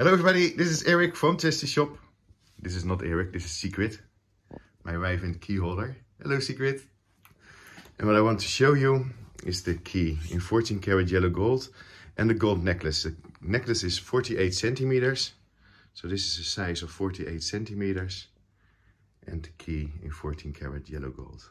Hello everybody, this is Eric from Chastity Shop. This is not Eric, this is Secret. My wife and key holder. Hello Secret. And what I want to show you is the key in 14 karat yellow gold and the gold necklace. The necklace is 48 centimeters. So this is a size of 48 centimeters. And the key in 14 karat yellow gold.